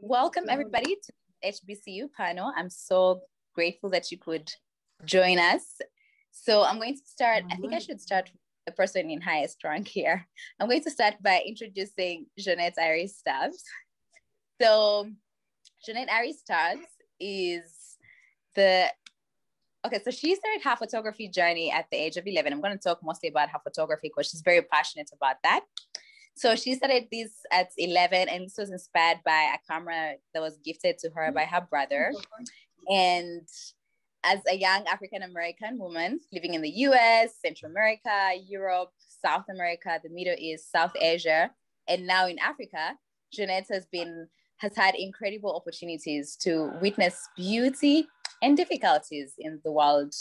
Welcome everybody to HBCU panel. I'm so grateful that you could join us. So I'm going to start, I think I should start the person in highest rank here. I'm going to start by introducing Jeanette Iris Stubbs. So Jeanette Iris Stubbs is the okay so she started her photography journey at the age of 11 i'm going to talk mostly about her photography because she's very passionate about that so she started this at 11 and this was inspired by a camera that was gifted to her by her brother and as a young african american woman living in the us central america europe south america the middle east south asia and now in africa jeanette has been has had incredible opportunities to witness beauty and difficulties in the world,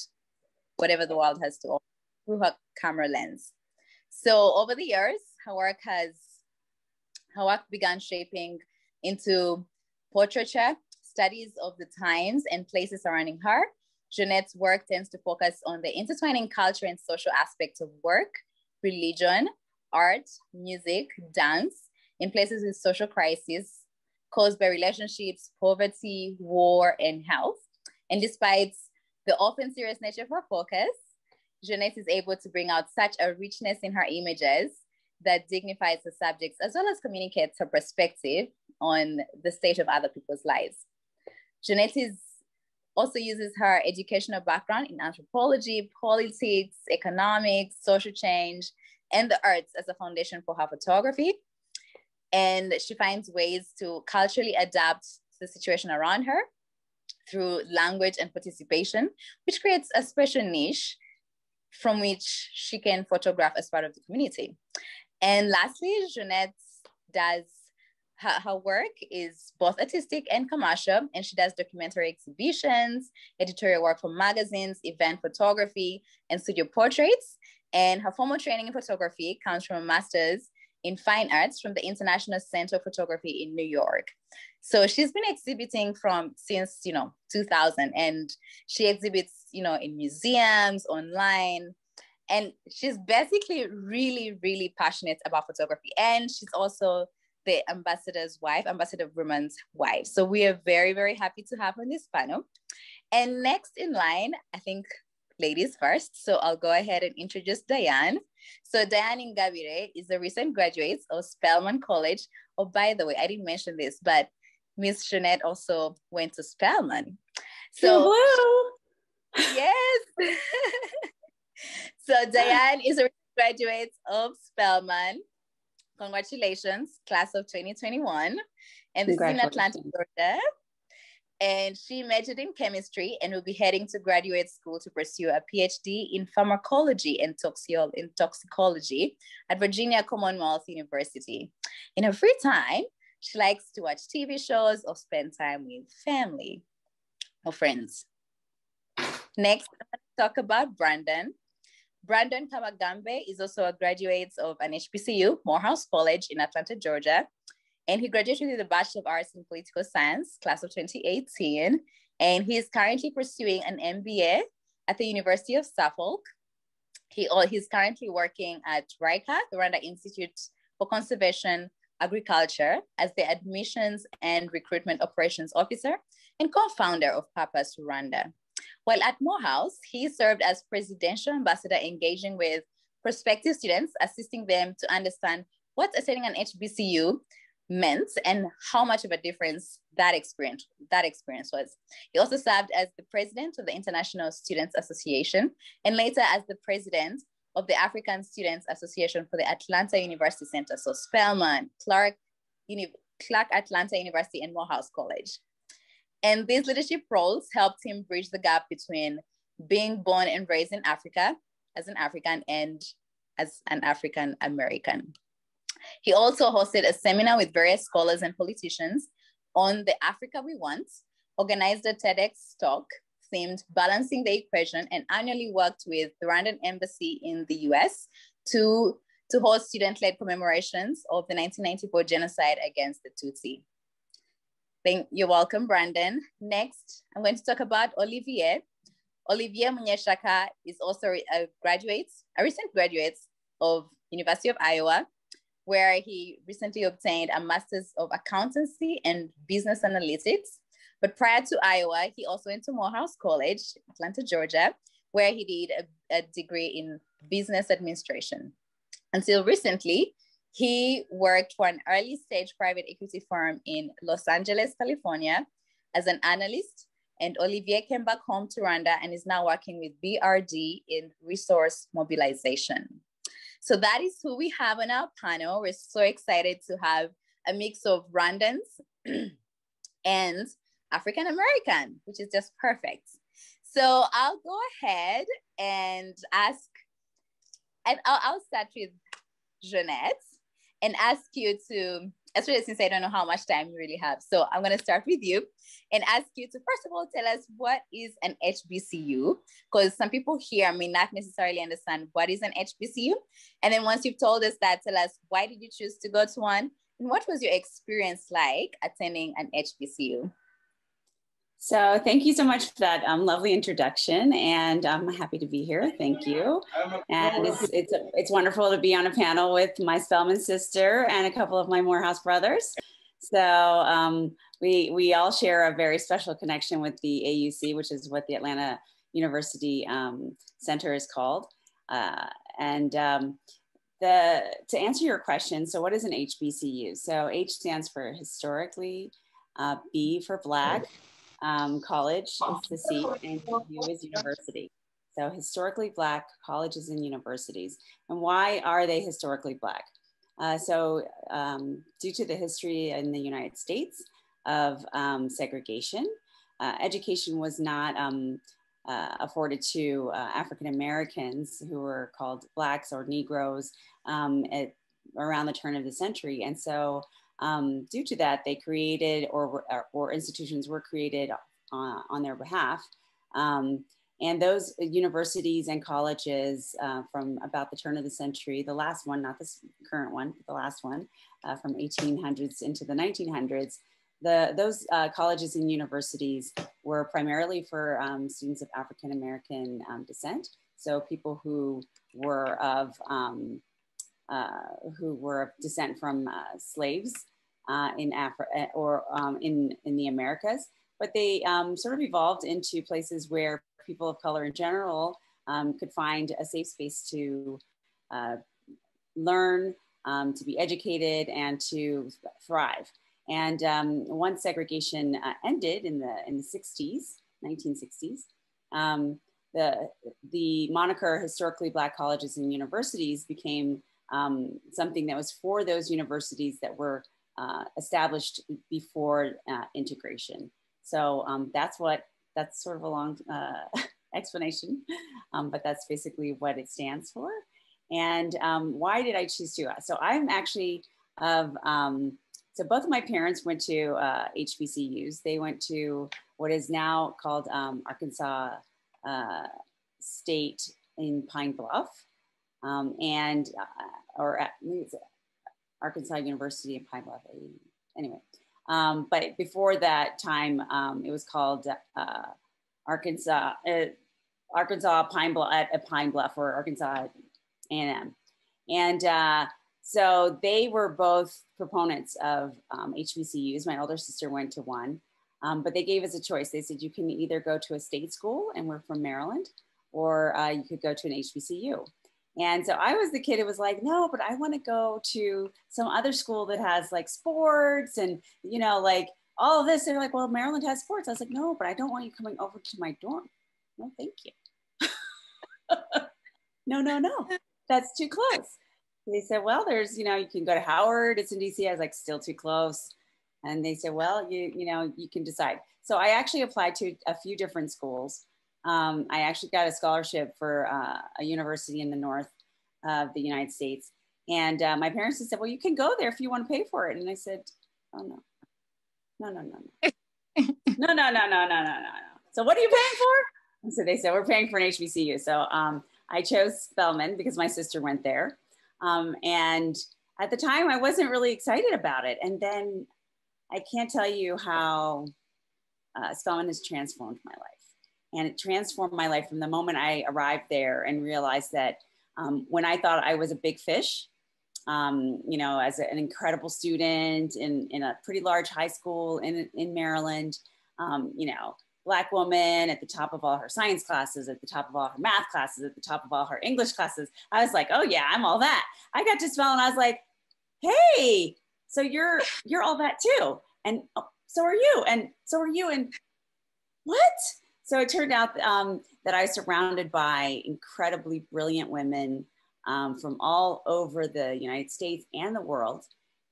whatever the world has to offer through her camera lens. So over the years, work has work began shaping into portraiture, studies of the times and places surrounding her. Jeanette's work tends to focus on the intertwining culture and social aspects of work, religion, art, music, dance, in places with social crises, caused by relationships, poverty, war, and health. And despite the often serious nature of her focus, Jeanette is able to bring out such a richness in her images that dignifies the subjects as well as communicates her perspective on the state of other people's lives. Jeanette is also uses her educational background in anthropology, politics, economics, social change, and the arts as a foundation for her photography and she finds ways to culturally adapt to the situation around her through language and participation, which creates a special niche from which she can photograph as part of the community. And lastly, Jeanette does her, her work is both artistic and commercial, and she does documentary exhibitions, editorial work for magazines, event photography, and studio portraits. And her formal training in photography comes from a master's in fine arts from the International Center of Photography in New York. So she's been exhibiting from since, you know, 2000 and she exhibits, you know, in museums, online. And she's basically really, really passionate about photography. And she's also the ambassador's wife, Ambassador Vrooman's wife. So we are very, very happy to have her on this panel. And next in line, I think ladies first. So I'll go ahead and introduce Diane. So Diane Ingabire is a recent graduate of Spelman College. Oh, by the way, I didn't mention this, but Miss Jeanette also went to Spelman. So Hello. yes. so Diane is a graduate of Spelman. Congratulations, class of 2021. And this is in Atlanta, Georgia and she majored in chemistry and will be heading to graduate school to pursue a PhD in pharmacology and in toxicology at Virginia Commonwealth University. In her free time, she likes to watch TV shows or spend time with family or friends. Next, I'm going to talk about Brandon. Brandon Kamagambe is also a graduate of an HBCU, Morehouse College in Atlanta, Georgia, and he graduated with a Bachelor of Arts in Political Science, class of 2018. And he is currently pursuing an MBA at the University of Suffolk. He, he's currently working at RICA, the Rwanda Institute for Conservation Agriculture, as the Admissions and Recruitment Operations Officer and co-founder of Purpose Rwanda. While at Morehouse, he served as presidential ambassador engaging with prospective students, assisting them to understand what attending an HBCU meant and how much of a difference that experience that experience was. He also served as the president of the International Students Association and later as the president of the African Students Association for the Atlanta University Center. So Spelman, Clark, Uni- Clark Atlanta University, and Morehouse College. And these leadership roles helped him bridge the gap between being born and raised in Africa as an African and as an African American. He also hosted a seminar with various scholars and politicians on the Africa We Want, organized a TEDx talk themed Balancing the Equation, and annually worked with the Rwandan Embassy in the US to, to host student-led commemorations of the 1994 genocide against the Tutsi. Thank, you're welcome, Brandon. Next, I'm going to talk about Olivier. Olivier Munyeshaka is also a graduate, a recent graduate of University of Iowa where he recently obtained a master's of accountancy and business analytics. But prior to Iowa, he also went to Morehouse College, Atlanta, Georgia, where he did a, a degree in business administration. Until recently, he worked for an early stage private equity firm in Los Angeles, California, as an analyst. And Olivier came back home to Rwanda and is now working with BRD in resource mobilization. So that is who we have on our panel. We're so excited to have a mix of Rwandans and African American, which is just perfect. So I'll go ahead and ask, and I'll, I'll start with Jeanette and ask you to, especially since I don't know how much time you really have. So I'm going to start with you and ask you to, first of all, tell us what is an HBCU? Because some people here may not necessarily understand what is an HBCU. And then once you've told us that, tell us why did you choose to go to one? And what was your experience like attending an HBCU? So thank you so much for that um, lovely introduction, and I'm happy to be here. Thank you. And it's it's it's wonderful to be on a panel with my Spelman sister and a couple of my Morehouse brothers. So um, we we all share a very special connection with the AUC, which is what the Atlanta University um, Center is called. Uh, and um, the to answer your question, so what is an HBCU? So H stands for historically, uh, B for Black um, college is the C, and U is university. So historically black colleges and universities. And why are they historically black? Uh, so um, due to the history in the United States of um, segregation, uh, education was not um, uh, afforded to uh, African Americans who were called blacks or Negroes um, at, around the turn of the century. And so um, due to that, they created or, or institutions were created uh, on their behalf. Um, and those universities and colleges uh, from about the turn of the century, the last one, not this current one, the last one, uh, from 1800s into the 1900s, the, those uh, colleges and universities were primarily for um, students of African American um, descent. So people who were of um, uh, who were of descent from uh, slaves uh, in Africa or um, in, in the Americas, but they um, sort of evolved into places where people of color in general um, could find a safe space to uh, learn, um, to be educated, and to thrive. And um, once segregation uh, ended in the in the 60s, 1960s, um, the the moniker historically black colleges and universities became um, something that was for those universities that were uh, established before uh, integration. So um, that's what, that's sort of a long uh, explanation, um, but that's basically what it stands for. And um, why did I choose to? So I'm actually of, um, so both of my parents went to uh, HBCUs. They went to what is now called um, Arkansas uh, State in Pine Bluff. Um, and, uh, or at, Arkansas University in Pine Bluff. Anyway, um, but before that time, um, it was called uh, Arkansas, uh, Arkansas Pine Bluff at, Pine Bluff or Arkansas A&M. And uh, so they were both proponents of um, HBCUs. My older sister went to one, um, but they gave us a choice. They said you can either go to a state school, and we're from Maryland, or uh, you could go to an HBCU. And so I was the kid who was like, no, but I want to go to some other school that has like sports and, you know, like all of this. They're like, well, Maryland has sports. I was like, no, but I don't want you coming over to my dorm. No, thank you. no, no, no, that's too close. They said, well, there's, you know, you can go to Howard. It's in DC. I was like, still too close. And they said, well, you, you know, you can decide. So I actually applied to a few different schools um, I actually got a scholarship for uh, a university in the north of the United States. And uh, my parents said, well, you can go there if you want to pay for it. And I said, oh, no, no, no, no, no. no, no, no, no, no, no, no. So what are you paying for? And so they said, we're paying for an HBCU. So um, I chose Spelman because my sister went there. Um, and at the time, I wasn't really excited about it. And then I can't tell you how uh, Spelman has transformed my life and it transformed my life from the moment I arrived there and realized that um, when I thought I was a big fish, um, you know, as an incredible student in, in a pretty large high school in, in Maryland, um, you know, black woman at the top of all her science classes, at the top of all her math classes, at the top of all her English classes. I was like, oh yeah, I'm all that. I got to Spelman I was like, hey, so you're you're all that too. And oh, so are you. And so are you. And what? So it turned out um, that I was surrounded by incredibly brilliant women um, from all over the United States and the world.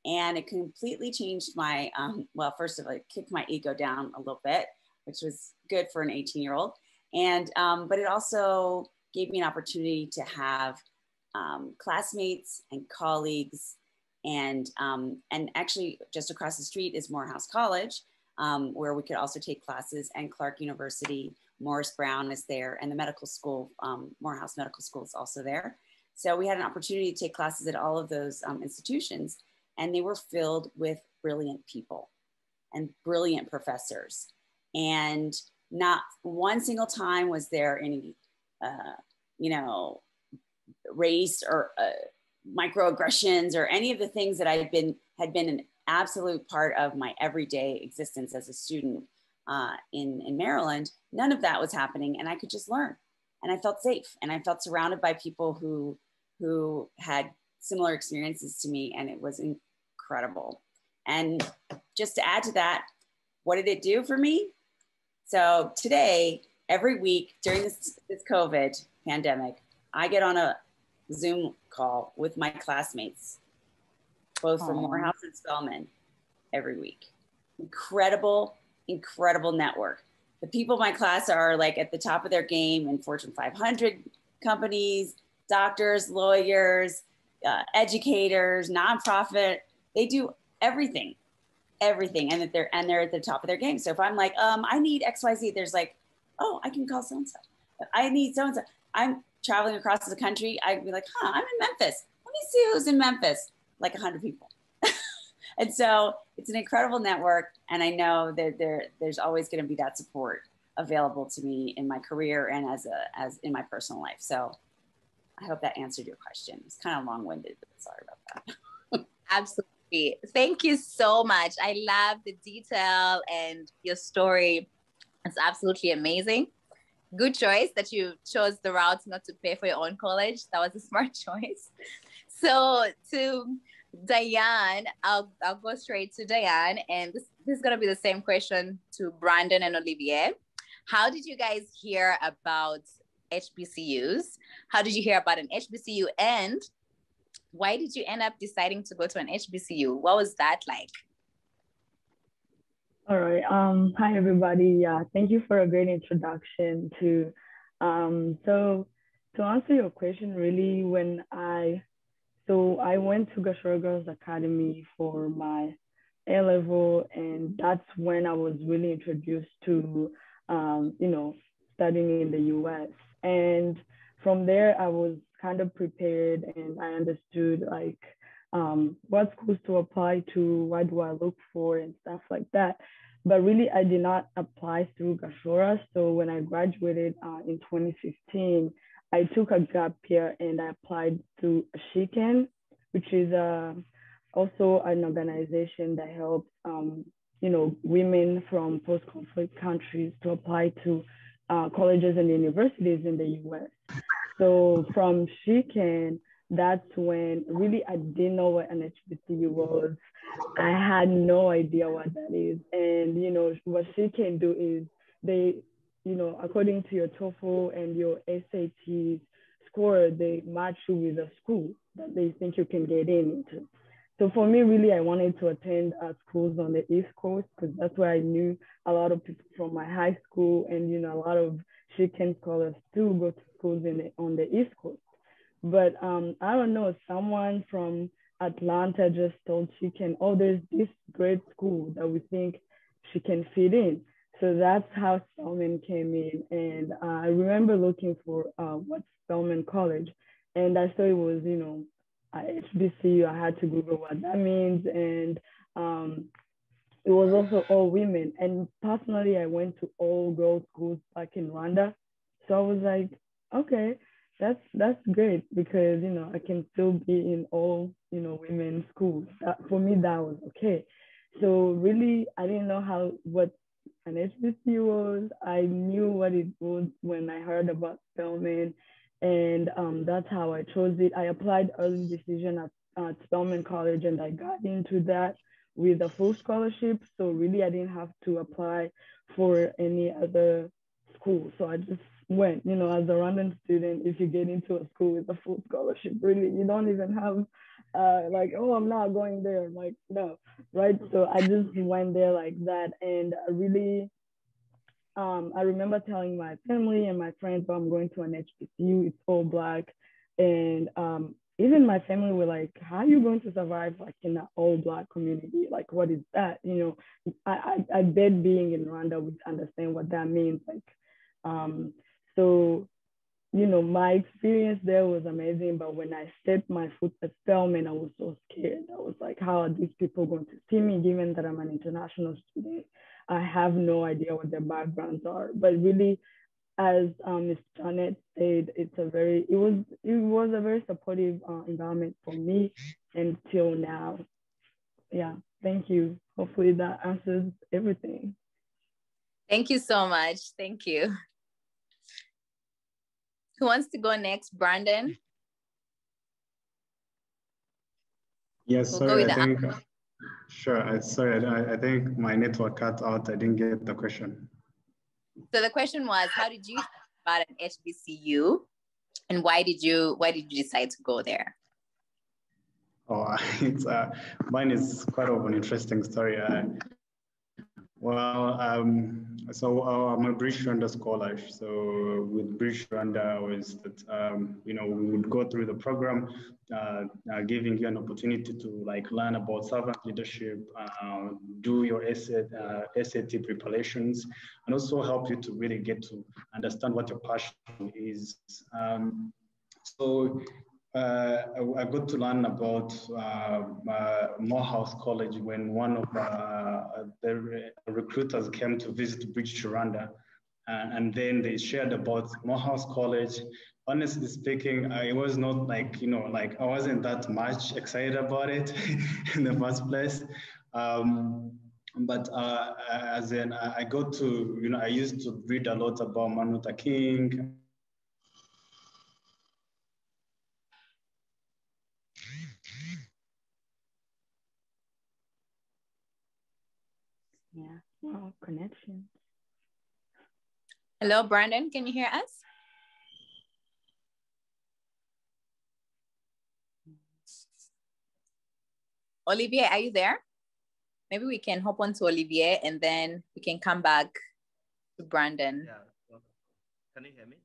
And it completely changed my, um, well, first of all, it kicked my ego down a little bit, which was good for an 18 year old. And, um, but it also gave me an opportunity to have um, classmates and colleagues and, um, and actually just across the street is Morehouse College, um, where we could also take classes and Clark University, Morris Brown is there and the medical school, Morehouse Medical School is also there. So we had an opportunity to take classes at all of those um, institutions, and they were filled with brilliant people and brilliant professors. And not one single time was there any, uh, you know, race or uh, microaggressions or any of the things that I had been had been absolute part of my everyday existence as a student uh, in in Maryland. None of that was happening, and I could just learn, and I felt safe, and I felt surrounded by people who who had similar experiences to me, and it was incredible. And just to add to that, what did it do for me? So today, every week during this, this COVID pandemic, I get on a Zoom call with my classmates, both from Morehouse and Spelman, every week. Incredible, incredible network. The people in my class are like at the top of their game in Fortune 500 companies, doctors, lawyers, uh, educators, nonprofit. They do everything, everything, and that they're and they're at the top of their game. So if I'm like, um, I need X, Y, Z, there's like, oh, I can call so and so. I need so and so. I'm traveling across the country. I'd be like, huh, I'm in Memphis. Let me see who's in Memphis. Like a hundred people. and so it's an incredible network, and I know that there there's always going to be that support available to me in my career and as a as in my personal life. So I hope that answered your question. It's kind of long winded, but sorry about that. Absolutely. Thank you so much. I love the detail and your story. It's absolutely amazing. Good choice that you chose the route not to pay for your own college. That was a smart choice. So to Diane, I'll I'll go straight to Diane, and this, this is gonna be the same question to Brandon and Olivier. How did you guys hear about HBCUs. How did you hear about an HBCU and why did you end up deciding to go to an HBCU? What was that like? All right. Um, hi, everybody. Yeah, thank you for a great introduction to. Um, so, to answer your question, really, when I, so I went to Gashora Girls Academy for my A level, and that's when I was really introduced to, um, you know, studying in the U.S. And from there, I was kind of prepared and I understood like um, what schools to apply to, what do I look for, and stuff like that. But really, I did not apply through Gashora. So when I graduated uh, in 2015, I took a gap year and I applied to SHE-CAN, which is uh, also an organization that helps, um, you know, women from post-conflict countries to apply to uh, colleges and universities in the US. So from SHE-CAN, that's when really I didn't know what an HBCU was. I had no idea what that is. And, you know, what SHE-CAN do is they, you know, according to your TOEFL and your SAT score, they match you with a school that they think you can get into. So for me, really, I wanted to attend schools on the East Coast because that's where I knew a lot of people from my high school, and you know, a lot of SHE-CAN scholars do go to schools in the, on the East Coast. But um, I don't know, someone from Atlanta just told SHE-CAN, oh, there's this great school that we think she can fit in. So that's how Spelman came in, and uh, I remember looking for uh, what's Spelman College, and I saw it was, you know, HBCU, I had to Google what that means. And um, it was also all women. And personally, I went to all girls schools back in Rwanda. So I was like, okay. that's that's great because you know I can still be in all you know women's schools. That, for me, that was okay. So really, I didn't know how what an HBCU was. I knew what it was when I heard about Spelman, and um, that's how I chose it. I applied early decision at, at Spelman College, and I got into that with a full scholarship. So really, I didn't have to apply for any other school. So I just went, you know, as a random student, if you get into a school with a full scholarship, really, you don't even have uh, like, oh, I'm not going there. I'm like, no, right? So I just went there like that. And I really, um, I remember telling my family and my friends, oh, I'm going to an HBCU, it's all Black. And um, even my family were like, how are you going to survive like in an all Black community? Like, what is that? You know, I, I, I bet being in Rwanda would understand what that means. Like, um, so you know, my experience there was amazing, but when I stepped my foot at Spelman, I was so scared. I was like, how are these people going to see me given that I'm an international student? I have no idea what their backgrounds are. But really, as um, Ms. Janet said, it's a very, it was, it was a very supportive uh, environment for me until now. Yeah, thank you. Hopefully that answers everything. Thank you so much. Thank you. Who wants to go next? Brandon? Yes, we'll sorry, I think, sure, I, sorry, I, I think my network cut out. I didn't get the question. So the question was, how did you about an HBCU and why did you, why did you decide to go there? Oh, it's, uh, mine is quite of an interesting story. Uh, well, um, so uh, I'm a Bridge2Rwanda scholar. So with Bridge2Rwanda was that um, you know we would go through the program, uh, uh, giving you an opportunity to like learn about servant leadership, uh, do your SAT, SAT uh, preparations, and also help you to really get to understand what your passion is. Um, so uh, I, I, got to learn about uh, uh, Morehouse College when one of uh, the recruiters came to visit Bridge2Rwanda. and then they shared about Morehouse College. Honestly speaking, I was not like, you know, like I wasn't that much excited about it in the first place. Um, but uh, as in, I got to, you know, I used to read a lot about Martin Luther King Yeah, well, oh, connection. Hello, Brandon, can you hear us? Olivier, are you there? Maybe we can hop on to Olivier and then we can come back to Brandon. Yeah. Can you hear me?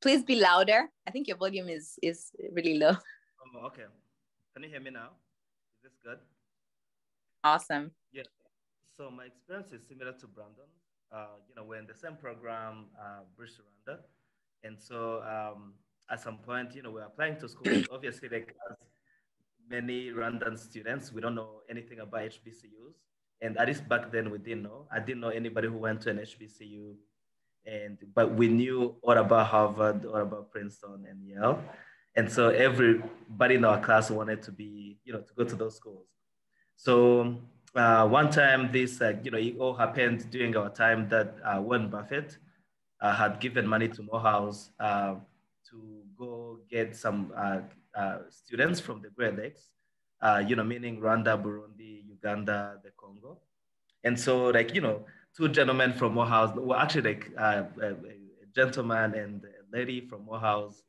Please be louder. I think your volume is is really low. Oh, okay. Can you hear me now? Is this good? Awesome. Yeah. So my experience is similar to Brandon. Uh, you know, we're in the same program, uh, Bridge2Rwanda. And so um, at some point, you know, we're applying to school. Obviously, like many Rwandan students, we don't know anything about HBCUs. And at least back then, we didn't know. I didn't know anybody who went to an HBCU. And, but we knew all about Harvard, all about Princeton and Yale. And so everybody in our class wanted to be, you know, to go to those schools. So uh, one time this, uh, you know, it all happened during our time that uh, Warren Buffett uh, had given money to Morehouse uh, to go get some uh, students from the Great Lakes, you know, meaning Rwanda, Burundi, Uganda, the Congo. And so like, you know, two gentlemen from Morehouse, well, actually like a, gentleman and a lady from Morehouse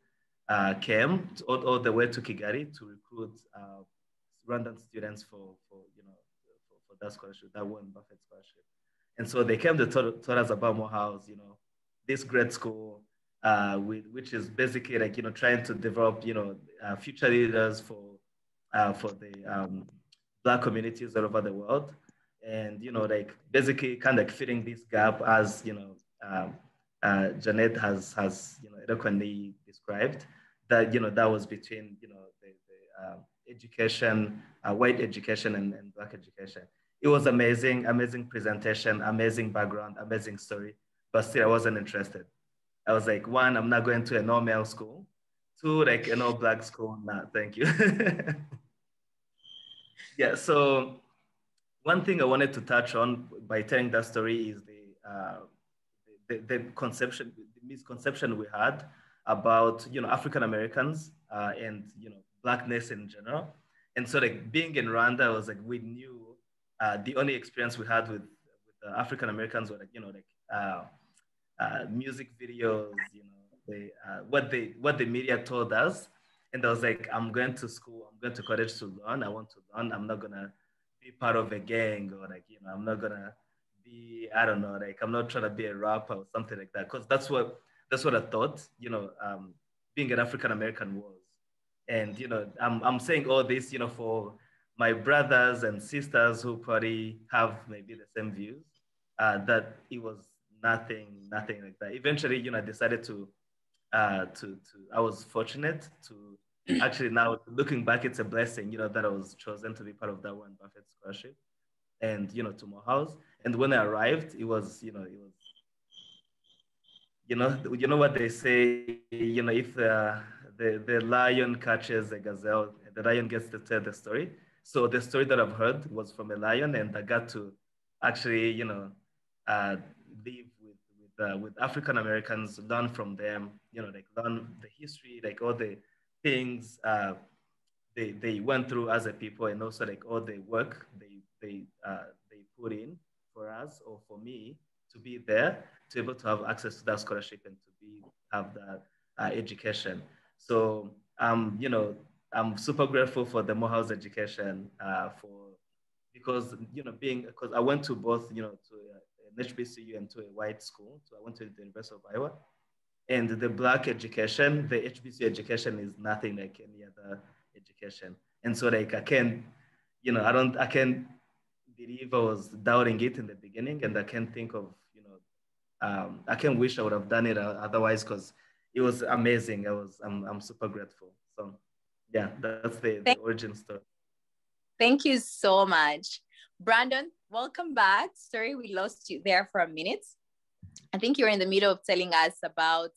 came to, all, all, the way to Kigali to recruit Rwandan students for, for you know, that scholarship, that Warren Buffett scholarship. And so they came to tell, us about Morehouse, you know, this great school, uh, with, which is basically like, you know, trying to develop, you know, uh, future leaders for, uh, for the um, Black communities all over the world. And, you know, like basically kind of filling this gap as, you know, um, uh, Janet has, has, you know, eloquently described that, you know, that was between, you know, the, the um, education, uh, white education and, and Black education it was amazing, amazing presentation, amazing background, amazing story. But still, I wasn't interested. I was like, one, I'm not going to a normal school. Two, like an all black school. Nah, thank you. yeah. So one thing I wanted to touch on by telling that story is the uh, the, the, conception, the misconception we had about you know African Americans uh, and you know blackness in general. And so like being in Rwanda was like we knew uh, the only experience we had with, with African Americans were like you know like uh, uh, music videos, you know, they, uh, what they what the media told us. And I was like, I'm going to school, I'm going to college to learn. I want to learn. I'm not gonna be part of a gang or like you know, I'm not gonna be I don't know, like I'm not trying to be a rapper or something like that. Cause that's what that's what I thought, you know, um, being an African American was. And you know, I'm I'm saying all this, you know, for my brothers and sisters who probably have maybe the same views, uh, that it was nothing, nothing like that. Eventually, you know, I decided to, uh, to, to. I was fortunate to actually now looking back, it's a blessing, you know, that I was chosen to be part of that Warren Buffett scholarship, and you know, to Morehouse. And when I arrived, it was, you know, it was, you know, you know what they say, you know, if uh, the the lion catches a gazelle, the lion gets to tell the story. So the story that I've heard was from a lion, and I got to actually, you know, uh, live with with, uh, with African Americans, learn from them, you know, like learn the history, like all the things uh, they they went through as a people, and also like all the work they they uh, they put in for us or for me to be there, to be able to have access to that scholarship and to be have that uh, education. So um, you know, I'm super grateful for the Morehouse education uh, for because you know being because I went to both you know to an HBCU and to a white school. So I went to the University of Iowa. And the black education, the HBCU education is nothing like any other education. And so like I can, you know, I don't, I can believe I was doubting it in the beginning and I can't think of, you know, um, I can wish I would have done it otherwise because it was amazing. I was, I'm, I'm super grateful. So yeah, that's the, the origin story. Thank you so much. Brandon, welcome back. Sorry we lost you there for a minute. I think you're in the middle of telling us about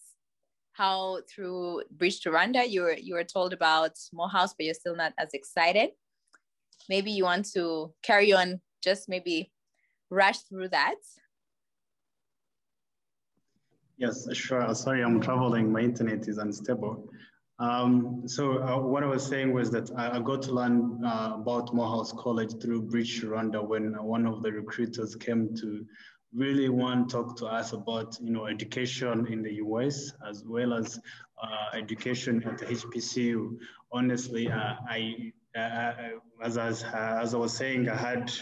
how through Bridge to Rwanda you were you were told about Morehouse, but you're still not as excited. Maybe you want to carry on, just maybe rush through that. Yes, sure. Sorry, I'm traveling. My internet is unstable. Um, so uh, what I was saying was that I, I got to learn uh, about Morehouse College through Bridge Rwanda when one of the recruiters came to really want to talk to us about you know education in the US as well as uh, education at the HBCU. Honestly, uh, I uh, as, as, as I was saying, I had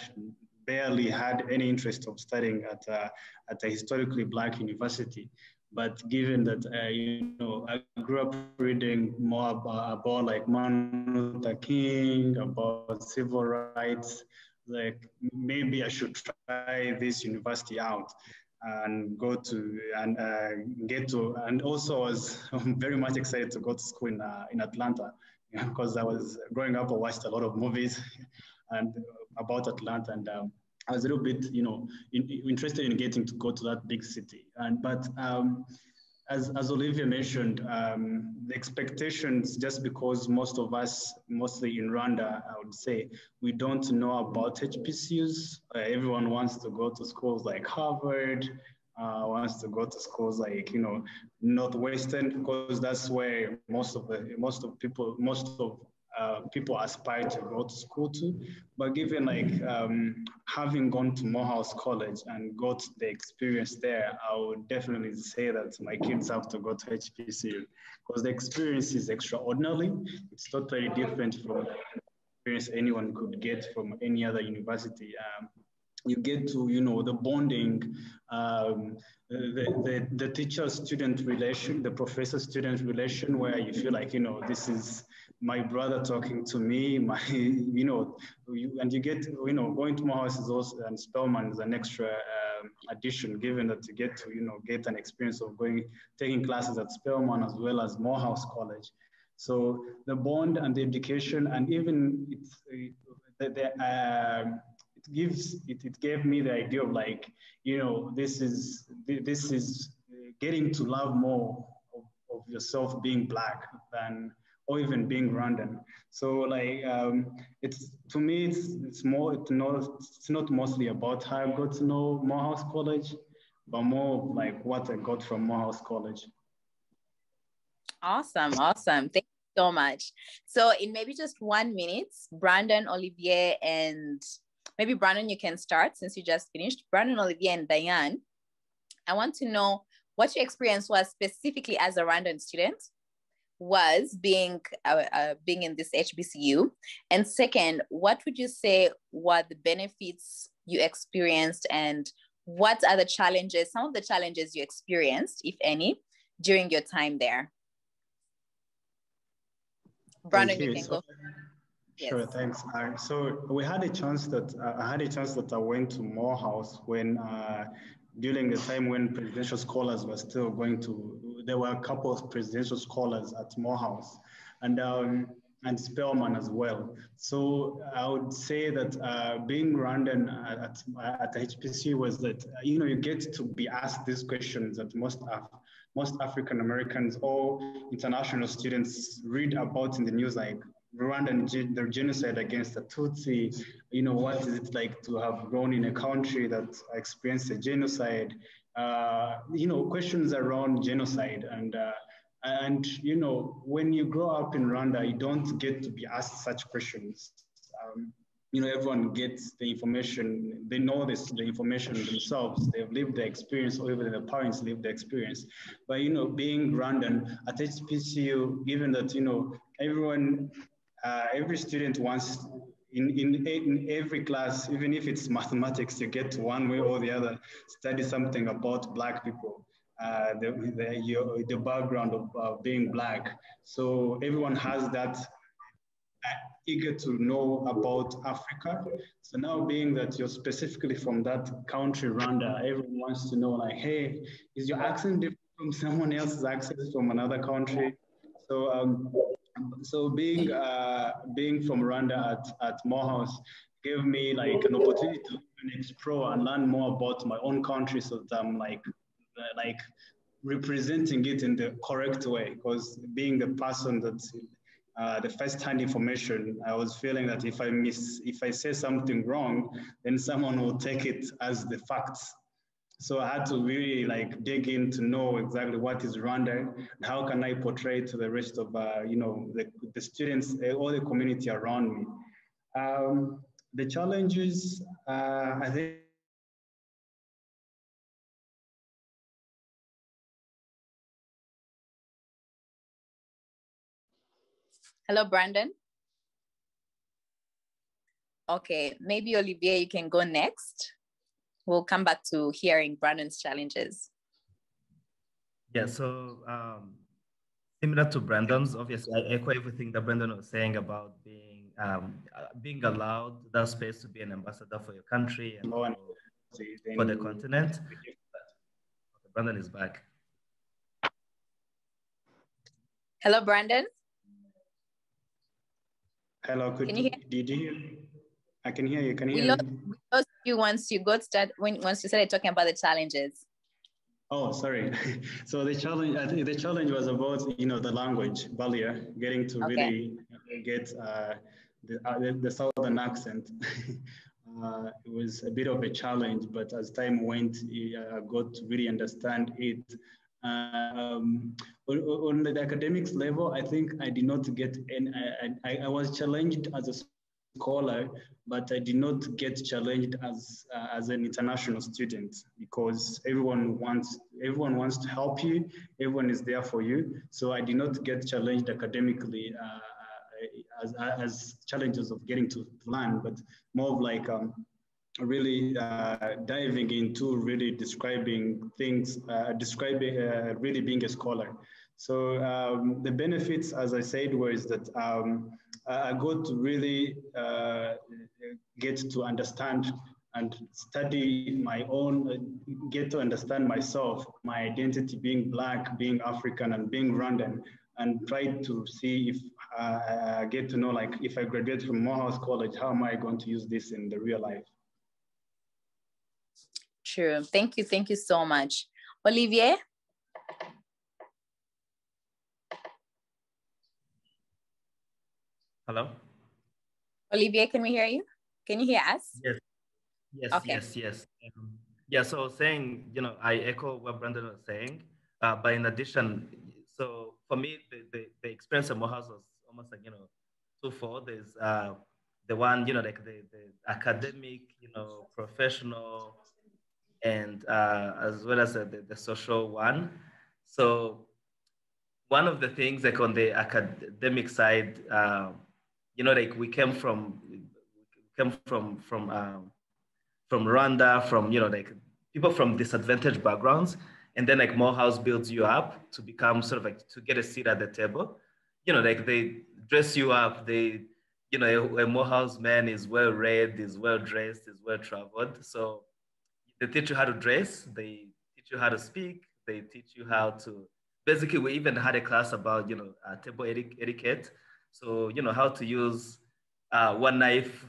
barely had any interest of studying at at a historically black university. But given that, uh, you know, I grew up reading more about, about like Martin Luther King, about civil rights, like maybe I should try this university out and go to and uh, get to and also I was very much excited to go to school in, uh, in Atlanta because I was growing up I watched a lot of movies and about Atlanta and um, I was a little bit, you know, in, interested in getting to go to that big city. And but um, as, as Olivia mentioned, um, the expectations, just because most of us, mostly in Rwanda, I would say, we don't know about HBCUs. Uh, everyone wants to go to schools like Harvard, uh, wants to go to schools like, you know, Northwestern, because that's where most of the, most of people, most of uh, people aspire to go to school to. But given like um, having gone to Morehouse College and got the experience there, I would definitely say that my kids have to go to HBCU because the experience is extraordinary. It's totally different from experience anyone could get from any other university. Um, you get to, you know, the bonding, um, the, the, the teacher-student relation, the professor-student relation where you feel like, you know, this is my brother talking to me, my, you know, you, and you get, you know, going to Morehouse is also, and Spelman is an extra um, addition, given that you get to, you know, get an experience of going, taking classes at Spelman as well as Morehouse College. So the bond and the education, and even it's, the, the, um, it gives, it, it gave me the idea of like, you know, this is, this is getting to love more of, of yourself being black than or even being Rwandan. So like um, it's to me it's it's more it's not it's not mostly about how I got to know Morehouse College, but more like what I got from Morehouse College. Awesome, awesome. Thank you so much. So in maybe just one minute, Brandon, Olivier, and maybe Brandon, you can start since you just finished. Brandon, Olivier, and Diane. I want to know what your experience was specifically as a Rwandan student was being uh, uh, being in this HBCU, and second, what would you say were the benefits you experienced, and what are the challenges? Some of the challenges you experienced, if any, during your time there. Brandon, you. you can so, go. Sure, yes. thanks. Uh, so we had a chance that uh, I had a chance that I went to Morehouse when uh, during the time when presidential scholars were still going to, there were a couple of presidential scholars at Morehouse and, um, and Spelman as well. So I would say that uh, being Rwandan at, at HBC was that, you know, you get to be asked these questions that most Af most African Americans or international students read about in the news, like Rwandan the genocide against the Tutsi, you know, what is it like to have grown in a country that experienced a genocide? Uh, you know, questions around genocide and uh, and you know, when you grow up in Rwanda, you don't get to be asked such questions. Um, you know, everyone gets the information, they know this, the information themselves, they've lived the experience, or even their parents lived the experience. But, you know, being Rwandan at HBCU, given that, you know, everyone uh, every student wants in, in, in every class, even if it's mathematics, you get one way or the other, study something about black people, uh, the, the, your, the background of uh, being black. So everyone has that uh, eager to know about Africa. So now being that you're specifically from that country, Rwanda, everyone wants to know like, hey, is your accent different from someone else's accent from another country? So um, so being uh, being from Rwanda at, at Morehouse gave me like an opportunity to explore and learn more about my own country so that I'm like like representing it in the correct way. Because being the person that's uh, the first-hand information, I was feeling that if I miss, if I say something wrong, then someone will take it as the facts so I had to really like dig in to know exactly what is Rwanda and how can I portray to the rest of, uh, you know, the, the students, uh, all the community around me. Um, the challenges, uh, I think, Hello, Brandon. Okay, maybe Olivier, you can go next we'll come back to hearing Brandon's challenges. Yeah, so um, similar to Brandon's, obviously, I echo everything that Brandon was saying about being um, being allowed that space to be an ambassador for your country and for, for the continent. Brandon is back. Hello, Brandon. Hello, could Can you, hear? did you hear? I can hear you. Can you we hear lost, we lost you once you got started when once you started talking about the challenges. Oh, sorry. so the challenge, the challenge was about you know the language barrier, getting to okay. really get uh, the, uh, the, the southern accent. uh, it was a bit of a challenge, but as time went, I got to really understand it. Um, on, on, the academics level, I think I did not get any. I, I, I was challenged as a scholar, but I did not get challenged as uh, as an international student because everyone wants everyone wants to help you, everyone is there for you. So I did not get challenged academically uh, uh as, as challenges of getting to learn, but more of like um, really uh, diving into really describing things, uh, describing uh, really being a scholar. So um, the benefits, as I said, was that um, I got to really uh, get to understand and study my own, get to understand myself, my identity being Black, being African, and being Rwandan, and try to see if uh, I get to know, like, if I graduate from Morehouse College, how am I going to use this in the real life? True. Thank you. Thank you so much. Olivier? Hello? Olivier, can we hear you? Can you hear us? Yes. Yes, okay. yes, yes. Um, yeah, so saying, you know, I echo what Brandon was saying, uh, but in addition, so for me, the, the, the experience of Morehouse was almost like, you know, twofold. There's uh, the one, you know, like the, the academic, you know, professional, and uh, as well as the, the, the social one. So one of the things like on the academic side, uh, you know, like we came from, came from, from, um, from Rwanda, from, you know, like people from disadvantaged backgrounds. And then like Morehouse builds you up to become sort of like, to get a seat at the table. You know, like they dress you up, they, you know, a, a Morehouse man is well read, is well dressed, is well traveled. So they teach you how to dress, they teach you how to speak, they teach you how to basically we even had a class about you know uh, table etiquette so you know how to use uh, one knife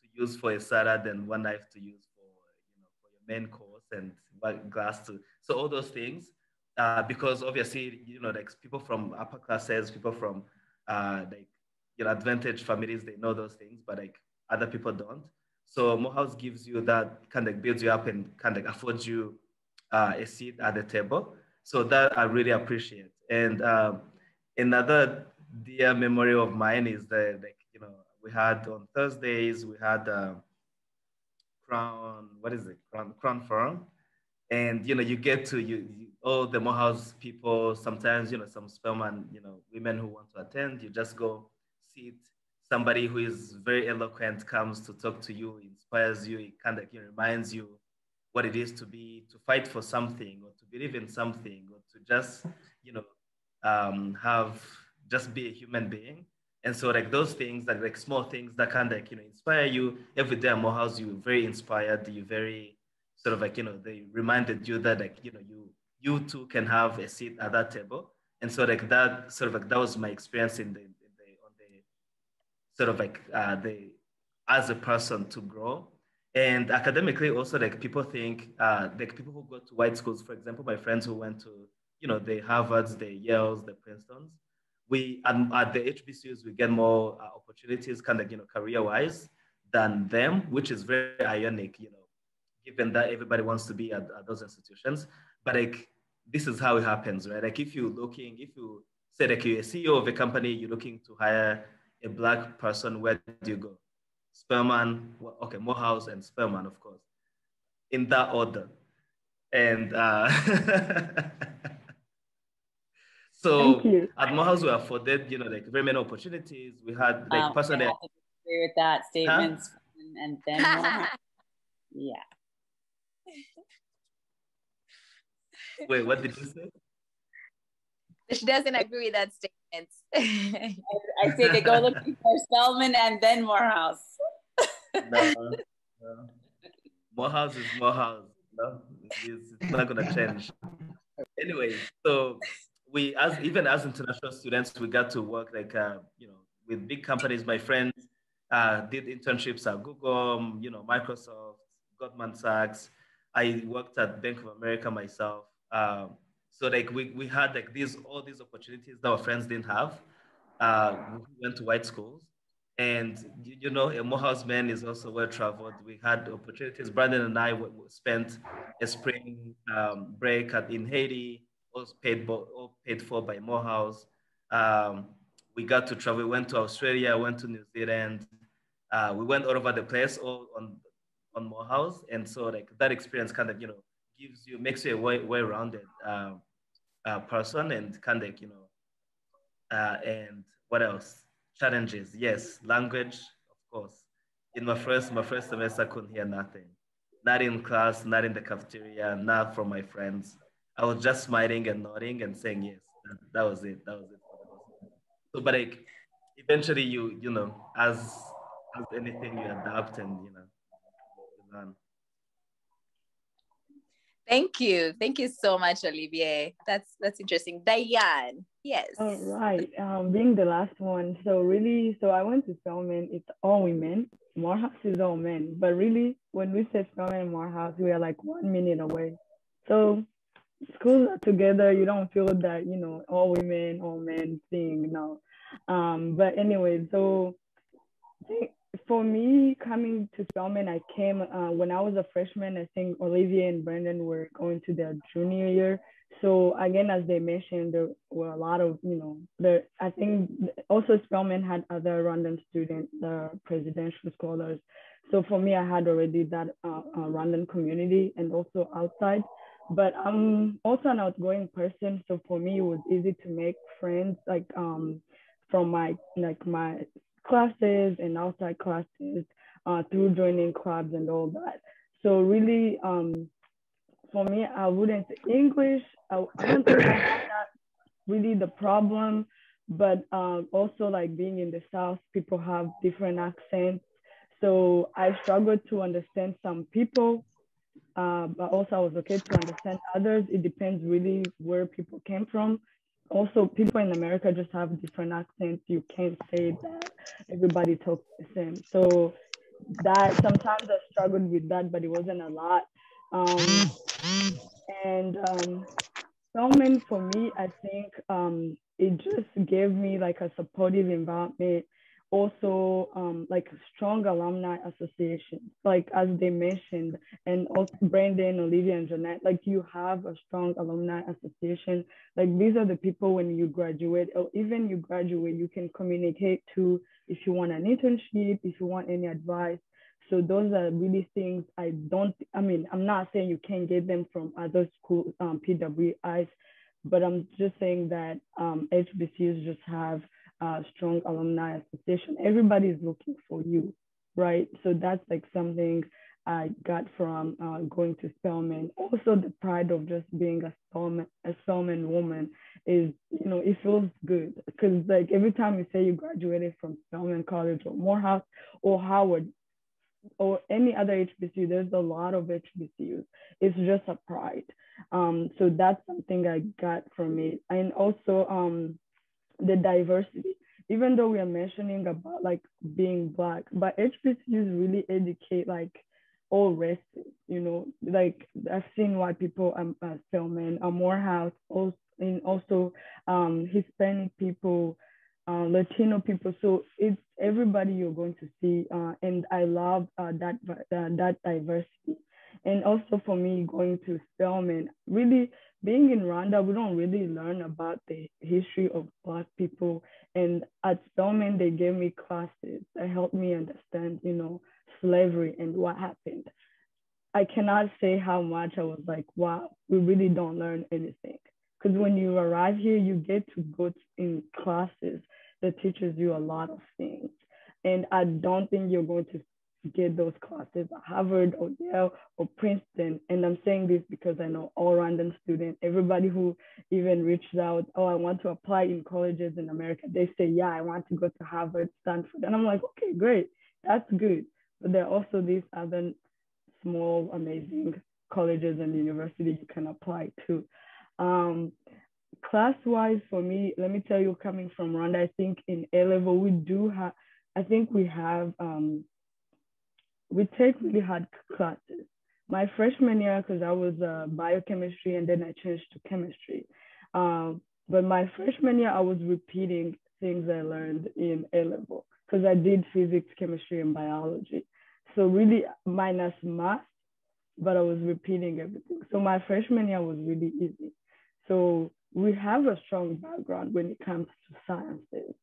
to use for a salad and one knife to use for you know for your main course and one glass to so all those things. Uh, because obviously you know like people from upper classes people from uh, like you know advantaged families they know those things but like other people don't. So Morehouse gives you that kind of builds you up and kind of affords you uh, a seat at the table. So that I really appreciate. And um, another dear memory of mine is that, like, you know, we had on Thursdays, we had uh, Crown, what is it? Crown, Crown Forum. And, you know, you get to, you, you all the Morehouse people, sometimes, you know, some Spelman, you know, women who want to attend, you just go sit. Somebody who is very eloquent comes to talk to you, inspires you, it kind of reminds you what it is to be to fight for something or to believe in something or to just you know um, have just be a human being. And so like those things like like small things that of like, you know inspire you every day at Morehouse you very inspired you very sort of like you know they reminded you that like you know you you too can have a seat at that table. And so like that sort of like that was my experience in the, in the on the sort of like uh, the as a person to grow. And academically, also, like people think, uh, like people who go to white schools, for example, my friends who went to, you know, the Harvards, the Yales, the Princetons, we at, at the HBCUs we get more uh, opportunities, kind of, you know, career-wise than them, which is very ironic, you know, given that everybody wants to be at, at those institutions. But like, this is how it happens, right? Like, if you're looking, if you say like you're a CEO of a company, you're looking to hire a black person, where do you go? Spelman, okay, Morehouse and Spelman, of course, in that order. And uh, so at Morehouse, we afforded, you know, like very many opportunities. We had like um, personally. I agree with that statement. Huh? And then yeah. Wait, what did you say? She doesn't agree with that statement. I, I say they go looking for Spelman and then Morehouse no, no. Morehouse is Morehouse. No, it's, it's not gonna change. Anyway, so we as even as international students, we got to work like uh, you know with big companies. My friends uh, did internships at Google, you know, Microsoft, Goldman Sachs. I worked at Bank of America myself. Um, so like we, we had like these all these opportunities that our friends didn't have. Uh, we went to white schools. And you, you know, a Morehouse man is also well traveled. We had opportunities. Brandon and I spent a spring um, break at, in Haiti, all paid, all paid for by Morehouse. Um, we got to travel. We went to Australia, went to New Zealand. Uh, we went all over the place, all on on Morehouse, and so like that experience kind of you know gives you makes you a way well-rounded uh, uh, person, and kind of you know, uh, and what else? Challenges, yes. Language, of course. In my first, my first semester, I couldn't hear nothing. Not in class, not in the cafeteria, not from my friends. I was just smiling and nodding and saying yes. That, that was it. That was it. So, but like, eventually, you you know, as as anything, you adapt and you know, you learn. Thank you. Thank you so much, Olivier. That's that's interesting. Diane, yes. All right. Um, being the last one. So really, so I went to Spelman. It's all women. Morehouse is all men. But really, when we said Spelman and Morehouse, we are like one minute away. So schools are together. You don't feel that, you know, all women, all men thing. No. Um, but anyway, so for me coming to Spelman, I came uh, when I was a freshman. I think Olivia and Brandon were going to their junior year. So again, as they mentioned, there were a lot of you know there. I think also Spelman had other Rwandan students, the presidential scholars. So for me, I had already that uh, uh, Rwandan community and also outside. But I'm also an outgoing person, so for me it was easy to make friends like um from my like my classes and outside classes uh, through joining clubs and all that. So really, um, for me, I wouldn't say English. I, I don't think that really the problem, but uh, also like being in the South, people have different accents. So I struggled to understand some people, uh, but also I was okay to understand others. It depends really where people came from also people in America just have different accents. You can't say that everybody talks the same. So that sometimes I struggled with that, but it wasn't a lot. Um, and um, Spelman for me, I think um, it just gave me like a supportive environment also um, like strong alumni association, like as they mentioned, and also Brandon, Olivia, and Jeanette, like you have a strong alumni association. Like these are the people when you graduate, or even you graduate, you can communicate to if you want an internship, if you want any advice. So those are really things I don't, I mean, I'm not saying you can't get them from other school um, PWIs, but I'm just saying that um, HBCUs just have uh, strong alumni association. Everybody is looking for you, right? So that's like something I got from uh, going to Spelman. Also, the pride of just being a Spelman, a Spelman woman is, you know, it feels good because like every time you say you graduated from Spelman College or Morehouse or Howard or any other HBCU, there's a lot of HBCUs. It's just a pride. Um, so that's something I got from it. And also, um, the diversity even though we are mentioning about like being black but hbcus really educate like all races you know? Like i've seen white people um, uh, filming a morehouse also and also um, hispanic people uh, latino people. So it's everybody you're going to see uh, and i love uh, that uh, that diversity. And also for me going to Spelman, really being in Rwanda, we don't really learn about the history of Black people. And at Spelman, they gave me classes that helped me understand, you know, slavery and what happened. I cannot say how much I was like, wow, we really don't learn anything. Because when you arrive here, you get to go in classes that teaches you a lot of things. And I don't think you're going to get those classes at Harvard or Yale or Princeton. And I'm saying this because I know all Rwandan students, everybody who even reached out, oh, I want to apply in colleges in America. They say, yeah, I want to go to Harvard, Stanford. And I'm like, okay, great. That's good. But there are also these other small, amazing colleges and universities you can apply to. Um, class wise for me, let me tell you, coming from Rwanda, I think in A level, we do have, I think we have um, we take really hard classes. My freshman year, because I was uh, biochemistry and then I changed to chemistry. Um, but my freshman year, I was repeating things I learned in A level because I did physics, chemistry, and biology. So really minus math, but I was repeating everything. So my freshman year was really easy. So we have a strong background when it comes to sciences,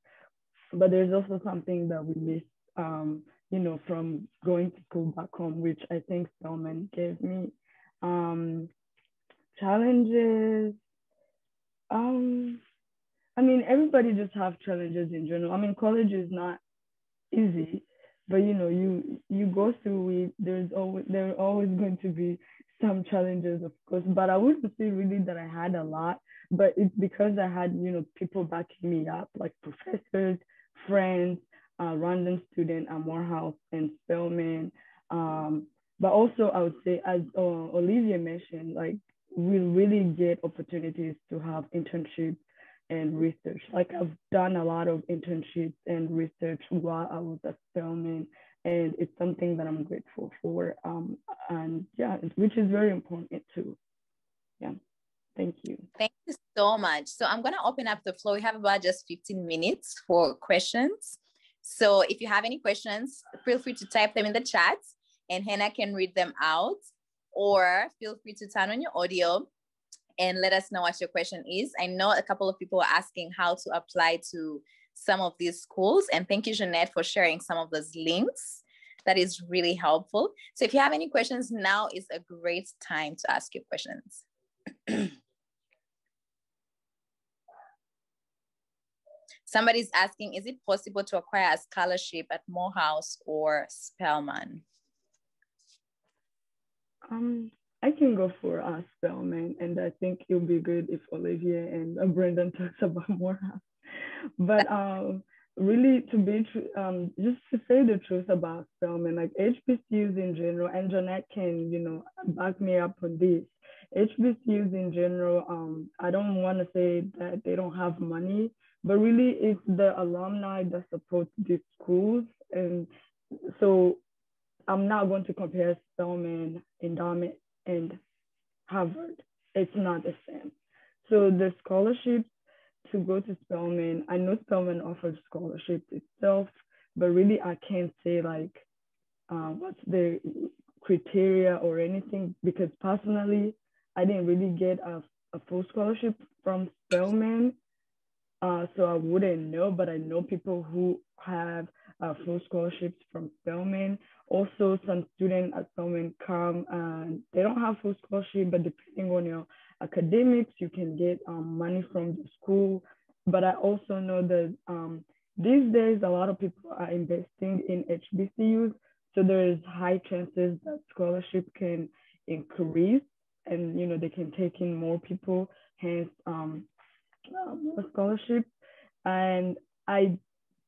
but there's also something that we miss um, you know, from going to school back home, which I think Spelman gave me. Um, challenges. Um, I mean, everybody just have challenges in general. I mean, college is not easy, but you know, you you go through it. There's always there are always going to be some challenges, of course. But I wouldn't say really that I had a lot. But it's because I had you know people backing me up, like professors, friends, uh, Rwandan student at Morehouse and Spelman. Um, but also, I would say, as uh, Olivia mentioned, like we really get opportunities to have internships and research. Like I've done a lot of internships and research while I was at Spelman, and it's something that I'm grateful for. Um, and yeah, which is very important too. Yeah, thank you. Thank you so much. So I'm going to open up the floor. We have about just 15 minutes for questions. So if you have any questions, feel free to type them in the chat and Hannah can read them out or feel free to turn on your audio and let us know what your question is. I know a couple of people are asking how to apply to some of these schools. And thank you, Jeanette, for sharing some of those links. That is really helpful. So if you have any questions, now is a great time to ask your questions. Somebody's asking, is it possible to acquire a scholarship at Morehouse or Spelman? Um, I can go for uh, Spelman, and I think it would be good if Olivia and uh, Brendan talks about Morehouse. But um, really, to be um, just to say the truth about Spelman, like HBCUs in general, and Jeanette can, you know, back me up on this. HBCUs in general, um, I don't want to say that they don't have money, but really it's the alumni that support these schools. And so I'm not going to compare Spelman, Endowment, and Harvard. It's not the same. So the scholarships to go to Spelman, I know Spelman offers scholarships itself, but really I can't say like uh, what's the criteria or anything because personally I didn't really get a, a full scholarship from Spelman uh, so I wouldn't know, but I know people who have uh, full scholarships from Spelman. Also, some students at Spelman come and they don't have full scholarship, but depending on your academics, you can get um, money from the school. But I also know that um, these days, a lot of people are investing in HBCUs. So there is high chances that scholarship can increase and, you know, they can take in more people, hence um, a scholarship. And I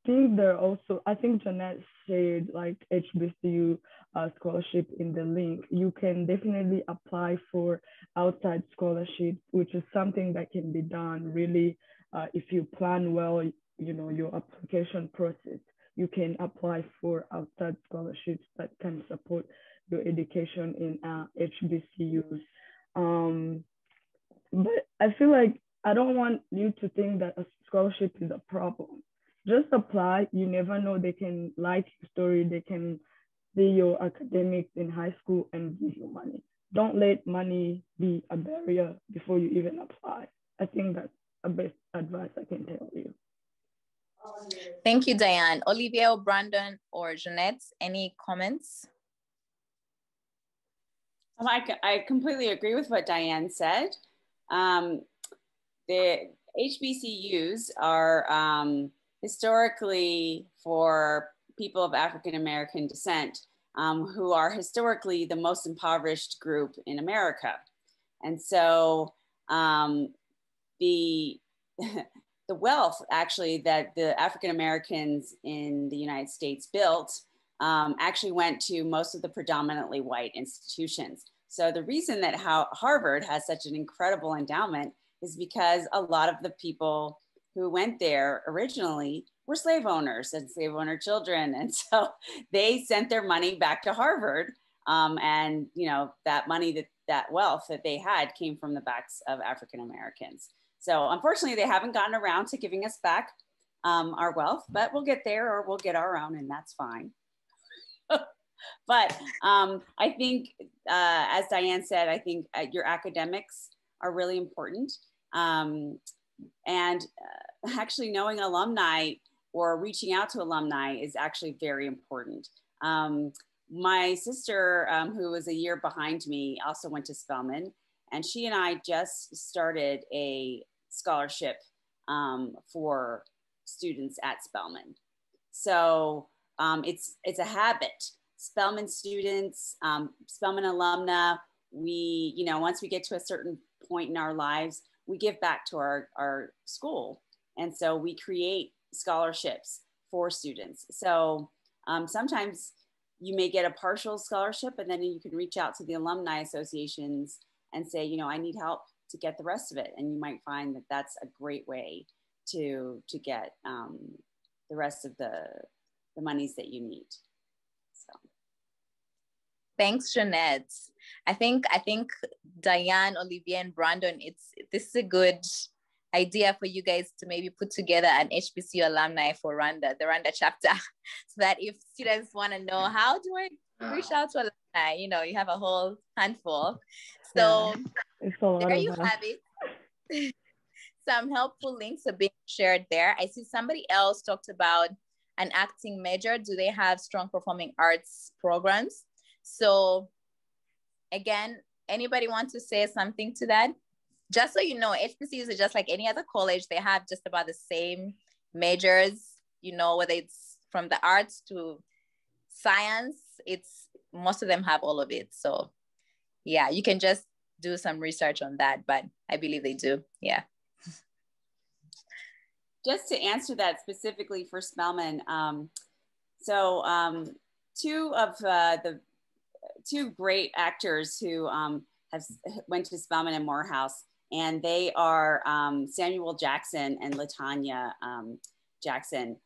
think there also, I think Jeanette shared like HBCU uh, scholarship in the link. You can definitely apply for outside scholarships, which is something that can be done really uh, if you plan well, you know, your application process. You can apply for outside scholarships that can support your education in uh, HBCUs. Um, but I feel like I don't want you to think that a scholarship is a problem. Just apply. You never know. They can like your story. They can see your academics in high school and give you money. Don't let money be a barrier before you even apply. I think that's the best advice I can tell you. Thank you, Diane. Olivia or Brandon or Jeanette, any comments? Well, I, I completely agree with what Diane said. Um, the HBCUs are um, historically for people of African American descent um, who are historically the most impoverished group in America. And so um, the, the wealth actually that the African Americans in the United States built um, actually went to most of the predominantly white institutions. So the reason that how Harvard has such an incredible endowment is because a lot of the people who went there originally were slave owners and slave owner children. And so they sent their money back to Harvard. Um, and, you know, that money that that wealth that they had came from the backs of African Americans. So unfortunately, they haven't gotten around to giving us back um, our wealth, but we'll get there or we'll get our own, and that's fine. but um, I think, uh, as Diane said, I think uh, your academics are really important. Um, and uh, actually knowing alumni or reaching out to alumni is actually very important. Um, my sister, um, who was a year behind me, also went to Spelman, and she and I just started a scholarship um, for students at Spelman. So um, it's it's a habit. Spelman students, um, Spelman alumna, we you know once we get to a certain point in our lives, we give back to our, our school. And so we create scholarships for students. So um, sometimes you may get a partial scholarship and then you can reach out to the alumni associations and say, you know, I need help to get the rest of it. And you might find that that's a great way to, to get um, the rest of the, the monies that you need. Thanks, Jeanette. I think I think Diane, Olivier, and Brandon, it's this is a good idea for you guys to maybe put together an HBCU alumni for Rwanda, the Rwanda chapter, so that if students want to know how do I reach out to alumni, you know, you have a whole handful. So yeah, there you have it. Some helpful links are being shared there. I see somebody else talked about an acting major. Do they have strong performing arts programs? So again, anybody want to say something to that? Just so you know, HBCUs are just like any other college. They have just about the same majors, you know, whether it's from the arts to science, it's most of them have all of it. So yeah, you can just do some research on that, but I believe they do. Yeah. Just to answer that specifically for Spelman, um, so um, two of uh, the two great actors who um, have went to Spelman and Morehouse, and they are um, Samuel Jackson and Latanya um, Jackson,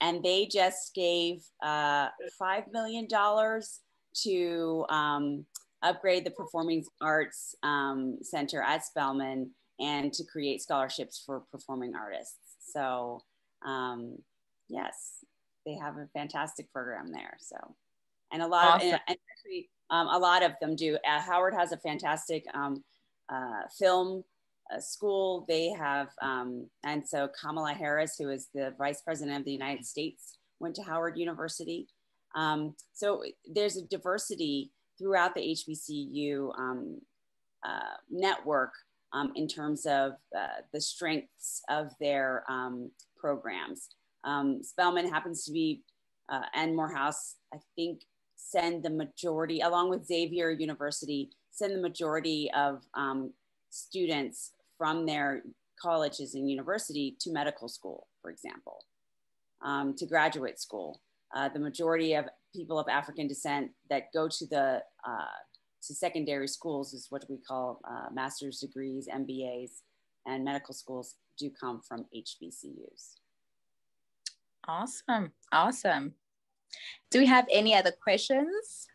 and they just gave uh, five million dollars to um, upgrade the Performing Arts um, Center at Spelman and to create scholarships for performing artists. So, um, yes, they have a fantastic program there. So, and a lot awesome. of, and, and actually, um, a lot of them do. Uh, Howard has a fantastic um, uh, film uh, school. They have, um, and so Kamala Harris, who is the Vice President of the United States, went to Howard University. Um, so there's a diversity throughout the HBCU um, uh, network um, in terms of uh, the strengths of their programs. Spelman happens to be, uh, and Morehouse, I think, send the majority, along with Xavier University, send the majority of um, students from their colleges and university to medical school, for example, um, to graduate school. Uh, the majority of people of African descent that go to the uh, to secondary schools is what we call uh, master's degrees, MBAs, and medical schools do come from HBCUs. Awesome, awesome. Do we have any other questions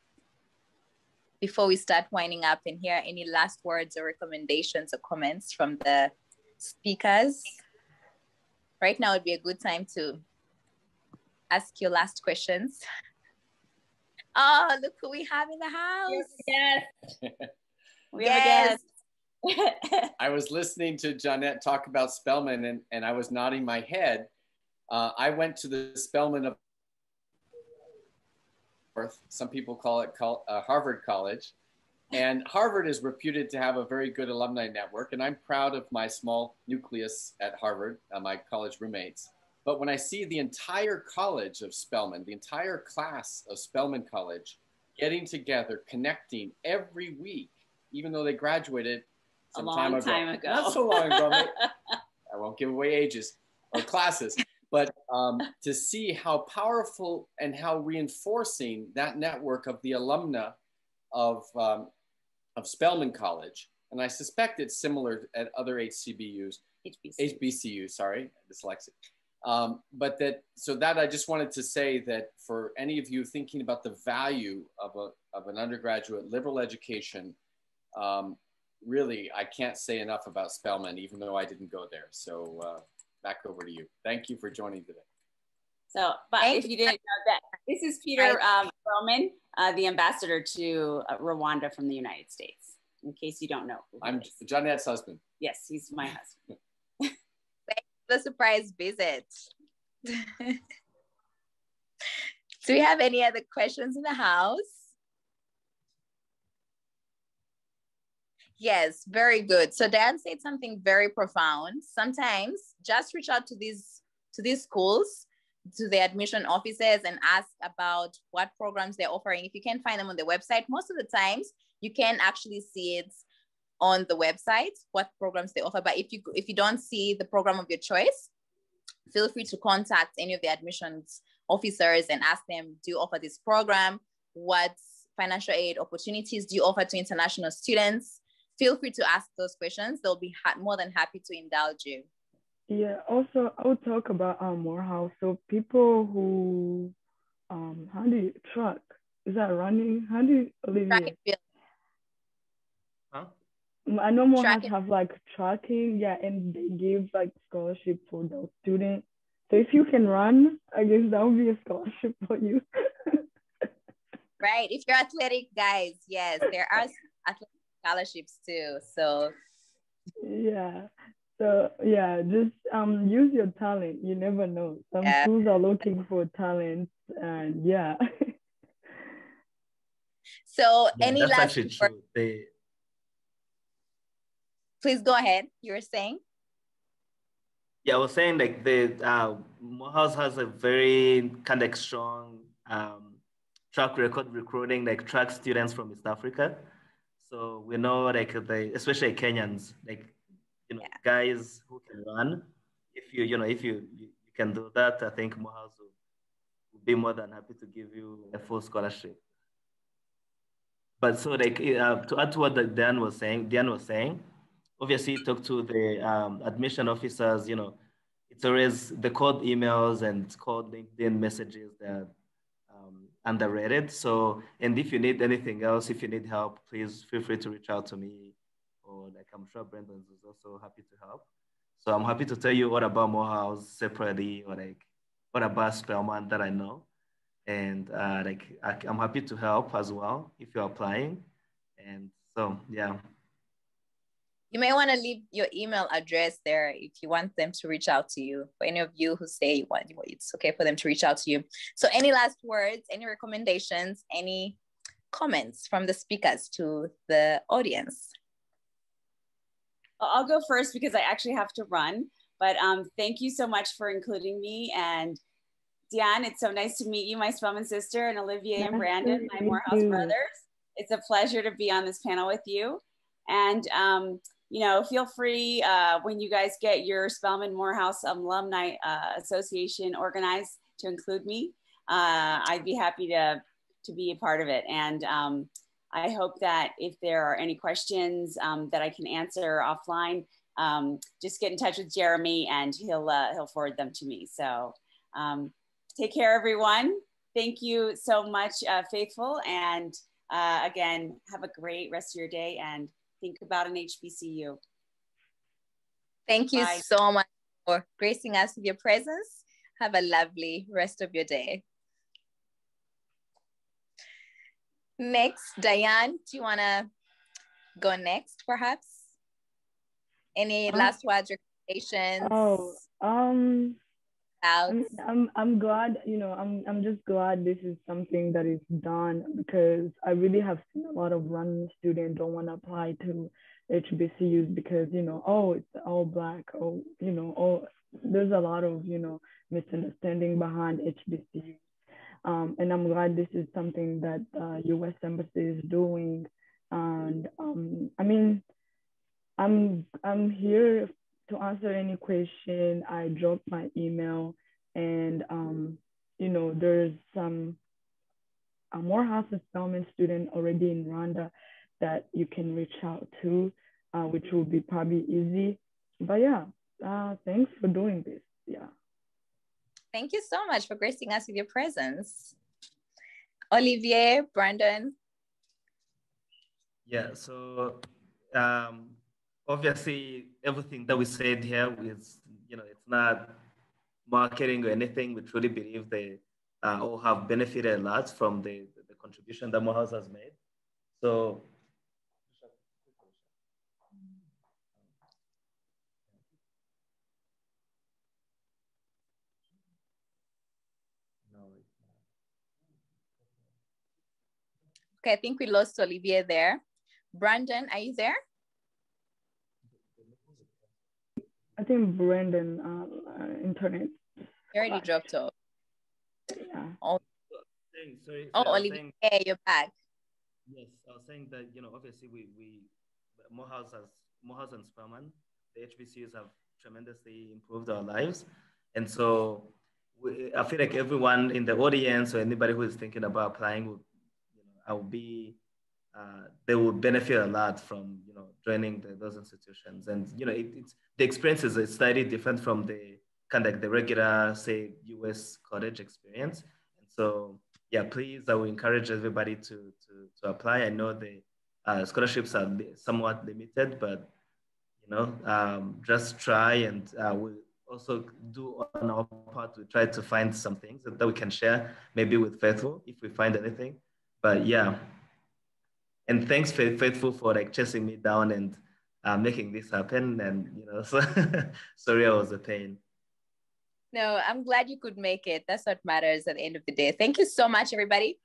before we start winding up and hear any last words or recommendations or comments from the speakers? Right now would be a good time to ask your last questions. Oh, look who we have in the house. Yes. we yes. I was listening to Jeanette talk about Spelman and, and I was nodding my head. Uh, I went to the Spelman of some people call it call, uh, Harvard College. And Harvard is reputed to have a very good alumni network. And I'm proud of my small nucleus at Harvard, uh, my college roommates. But when I see the entire college of Spelman, the entire class of Spelman College getting together, connecting every week, even though they graduated some a long time ago. time ago. Not so long ago. I won't give away ages or classes, but um, to see how powerful and how reinforcing that network of the alumna of, um, of Spelman College, and I suspect it's similar at other HCBUs, HBCU. HBCU, sorry, dyslexic, um, but that, so that I just wanted to say that for any of you thinking about the value of, a, of an undergraduate liberal education, um, really, I can't say enough about Spelman, even though I didn't go there. So uh, back over to you. Thank you for joining today. So, but if you didn't know that, this is Peter um, Vrooman, uh, the ambassador to uh, Rwanda from the United States, in case you don't know. I'm Jeanette's husband. Yes, he's my husband the surprise visit. Do we have any other questions in the house? Yes, very good. So Dan said something very profound. Sometimes just reach out to these to these schools, to the admission offices and ask about what programs they're offering. If you can't find them on the website, most of the times you can actually see it on the website what programs they offer. But if you if you don't see the program of your choice, feel free to contact any of the admissions officers and ask them, do you offer this program? What financial aid opportunities do you offer to international students? Feel free to ask those questions. They'll be more than happy to indulge you. Yeah, also I would talk about um, Morehouse. So people who, um, how do you truck? Is that running? How do you live? Track and field. Huh? I know Morehouse have like tracking, yeah, and they give like scholarship for those students. So if you can run, I guess that would be a scholarship for you. right. If you're athletic, guys, yes, there are athletic scholarships too. So yeah. So yeah, just um use your talent. You never know. Some yeah. schools are looking for talent and yeah. so yeah, any last they... please go ahead. You were saying? Yeah, I was saying like the uh, Morehouse has a very kind of strong um, track record recruiting like track students from East Africa. So we know like the especially Kenyans like you know, yeah. guys who can run. If you, you know, if you, you, you can do that, I think Morehouse will, will, be more than happy to give you a full scholarship. But so like uh, to add to what Dan was saying, Dan was saying, obviously talk to the um, admission officers, you know, it's always the cold emails and cold LinkedIn messages that underrated. So, and if you need anything else, if you need help, please feel free to reach out to me or like I'm sure Brendan is also happy to help. So I'm happy to tell you what about Morehouse separately or like what about Spelman that I know. And uh, like I, I'm happy to help as well if you're applying. And so, yeah. You may want to leave your email address there if you want them to reach out to you. For any of you who say you want, it's okay for them to reach out to you. So, any last words, any recommendations, any comments from the speakers to the audience? I'll go first because I actually have to run. But um, thank you so much for including me. And Diane, it's so nice to meet you, my Spelman sister, and Olivier and Brandon, my Morehouse brothers. It's a pleasure to be on this panel with you. And, um, you know, feel free uh, when you guys get your Spelman Morehouse Alumni uh, Association organized to include me. Uh, I'd be happy to, to be a part of it. And um, I hope that if there are any questions um, that I can answer offline, um, just get in touch with Jeremy and he'll, uh, he'll forward them to me. So um, take care, everyone. Thank you so much, uh, Faithful. And uh, again, have a great rest of your day and think about an HBCU. Thank you Bye. so much for gracing us with your presence. Have a lovely rest of your day. Next, Diane, do you want to go next, perhaps? Any uh, last words, recommendations? Oh, um, I'm, I'm, I'm glad, you know, I'm, I'm just glad this is something that is done because I really have seen a lot of Rwandan students don't want to apply to HBCUs because, you know, oh, it's all black, oh, you know, oh, there's a lot of, you know, misunderstanding behind HBCUs um, and I'm glad this is something that uh, U.S. Embassy is doing. And um, I mean, I'm I'm here to answer any question. I drop my email, and um, you know, there's some a Morehouse Spelman student already in Rwanda that you can reach out to, uh, which will be probably easy. But yeah, uh, thanks for doing this. Yeah. Thank you so much for gracing us with your presence. Olivier, Brandon. Yeah, so um, obviously everything that we said here is, you know, it's not marketing or anything. We truly believe they uh, all have benefited a lot from the, the contribution that Morehouse has made. So Okay, I think we lost Olivier there. Brandon, are you there? I think Brandon, um, uh, internet. You already dropped off. Yeah. Oh, sorry, sorry, oh Olivier, saying, you're back. Yes, I was saying that, you know, obviously we, we Morehouse, has, Morehouse and Spelman, the HBCUs have tremendously improved our lives. And so we, I feel like everyone in the audience or anybody who is thinking about applying would I will be, uh, they will benefit a lot from, you know, joining the, those institutions. And, you know, it, it's, the experience is slightly different from the kind of like the regular, say, US college experience. And so, yeah, please, I will encourage everybody to, to, to apply. I know the uh, scholarships are somewhat limited, but you know, um, just try and uh, we also do on our part we try to find some things that, that we can share, maybe with Faithful if we find anything. But yeah, and thanks Faithful for like chasing me down and uh, making this happen. And you know, so sorry I was a pain. No, I'm glad you could make it. That's what matters at the end of the day. Thank you so much, everybody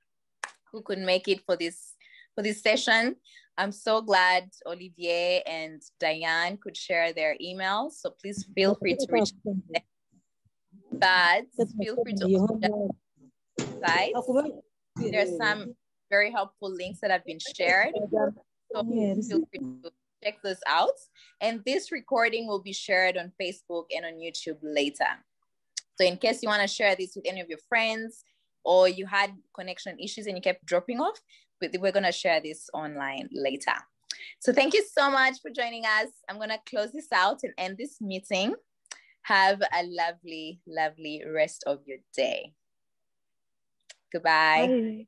who could make it for this for this session. I'm so glad Olivier and Diane could share their emails. So please feel free to reach them. But feel free to site. There's some very helpful links that have been shared. So feel free to check those out. And this recording will be shared on Facebook and on YouTube later. So in case you want to share this with any of your friends or you had connection issues and you kept dropping off, we're going to share this online later. So thank you so much for joining us. I'm going to close this out and end this meeting. Have a lovely, lovely rest of your day. Goodbye.